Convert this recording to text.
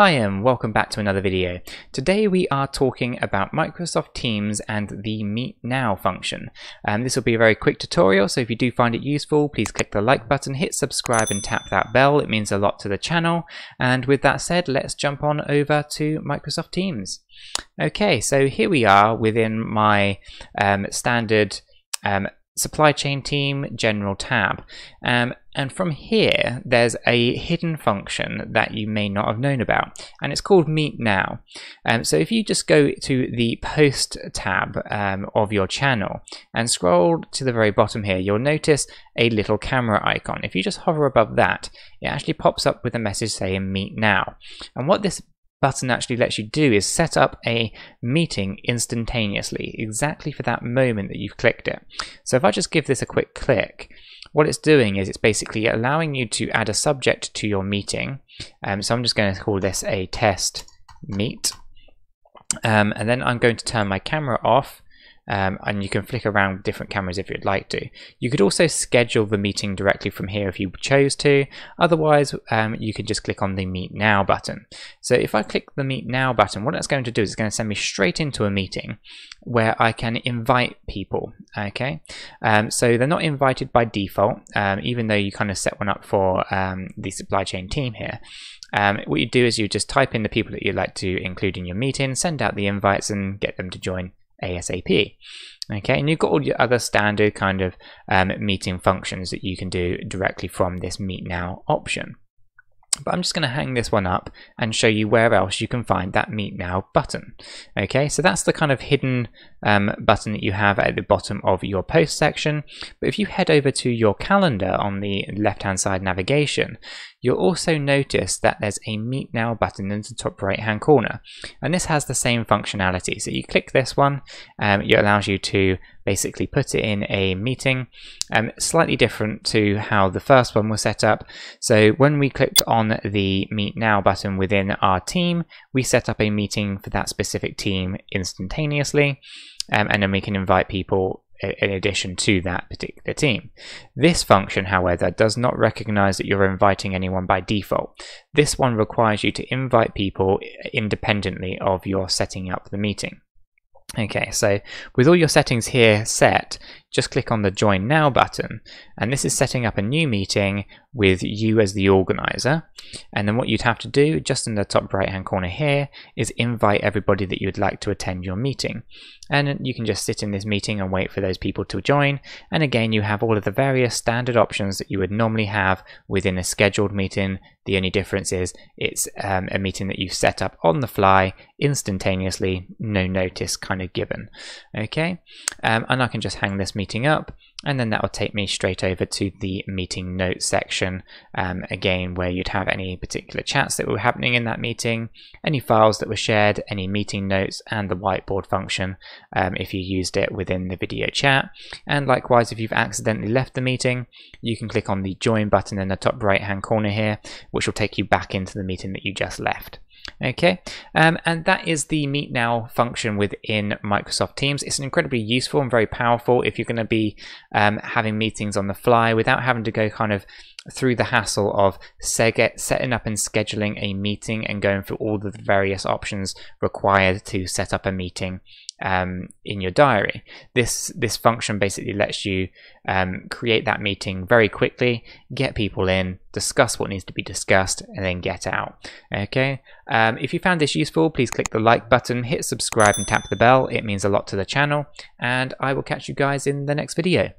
Hi and welcome back to another video. Today we are talking about Microsoft Teams and the Meet Now function. Um, this will be a very quick tutorial, so if you do find it useful, please click the like button, hit subscribe and tap that bell. It means a lot to the channel. And with that said, let's jump on over to Microsoft Teams. Okay, so here we are within my um, standard um, supply chain team general tab. Um, and from here there's a hidden function that you may not have known about and it's called meet now. Um, so if you just go to the post tab um, of your channel and scroll to the very bottom here you'll notice a little camera icon. If you just hover above that it actually pops up with a message saying meet now. And what this button actually lets you do is set up a meeting instantaneously, exactly for that moment that you've clicked it. So if I just give this a quick click, what it's doing is it's basically allowing you to add a subject to your meeting. Um, so I'm just going to call this a test meet. Um, and then I'm going to turn my camera off um, and you can flick around different cameras if you'd like to. You could also schedule the meeting directly from here if you chose to. Otherwise, um, you can just click on the Meet Now button. So if I click the Meet Now button, what that's going to do is it's going to send me straight into a meeting where I can invite people. Okay, um, so they're not invited by default, um, even though you kind of set one up for um, the supply chain team here. Um, what you do is you just type in the people that you'd like to include in your meeting, send out the invites, and get them to join ASAP. Okay, and you've got all your other standard kind of um, meeting functions that you can do directly from this Meet Now option. But I'm just going to hang this one up and show you where else you can find that Meet Now button. Okay, so that's the kind of hidden um, button that you have at the bottom of your post section. But if you head over to your calendar on the left hand side navigation, you'll also notice that there's a Meet Now button in the top right hand corner. And this has the same functionality. So you click this one, um, it allows you to basically put it in a meeting, um, slightly different to how the first one was set up. So when we clicked on the Meet Now button within our team, we set up a meeting for that specific team instantaneously um, and then we can invite people in addition to that particular team. This function, however, does not recognize that you're inviting anyone by default. This one requires you to invite people independently of your setting up the meeting. Okay, so with all your settings here set, just click on the Join Now button, and this is setting up a new meeting with you as the organizer. And then what you'd have to do, just in the top right hand corner here, is invite everybody that you'd like to attend your meeting. And you can just sit in this meeting and wait for those people to join. And again, you have all of the various standard options that you would normally have within a scheduled meeting. The only difference is it's um, a meeting that you set up on the fly, instantaneously, no notice kind of given. Okay, um, and I can just hang this meeting up and then that will take me straight over to the meeting notes section um, again where you'd have any particular chats that were happening in that meeting any files that were shared any meeting notes and the whiteboard function um, if you used it within the video chat. And likewise if you've accidentally left the meeting you can click on the join button in the top right hand corner here which will take you back into the meeting that you just left Okay, um, and that is the Meet Now function within Microsoft Teams. It's incredibly useful and very powerful if you're going to be um, having meetings on the fly without having to go kind of through the hassle of setting up and scheduling a meeting and going through all the various options required to set up a meeting um, in your diary. This this function basically lets you um, create that meeting very quickly, get people in, discuss what needs to be discussed, and then get out. Okay. Um, if you found this useful, please click the like button, hit subscribe, and tap the bell. It means a lot to the channel, and I will catch you guys in the next video.